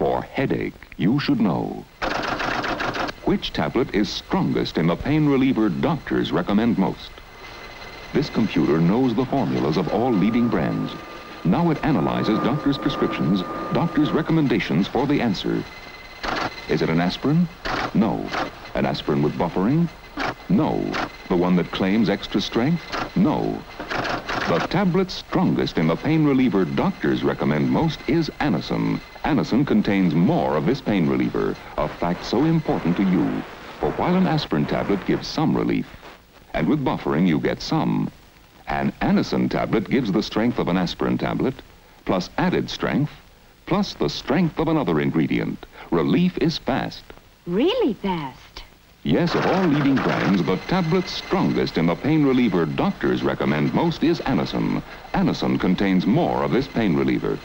For headache, you should know. Which tablet is strongest in the pain reliever doctors recommend most? This computer knows the formulas of all leading brands. Now it analyzes doctors' prescriptions, doctors' recommendations for the answer. Is it an aspirin? No. An aspirin with buffering? No. The one that claims extra strength? No. The tablet strongest in the pain reliever doctors recommend most is Anacin. Anacin contains more of this pain reliever, a fact so important to you. For while an aspirin tablet gives some relief, and with buffering you get some, an Anacin tablet gives the strength of an aspirin tablet, plus added strength, plus the strength of another ingredient. Relief is fast. Really fast. Yes, of all leading brands, the tablet strongest in the pain reliever doctors recommend most is Anacin. Anacin contains more of this pain reliever.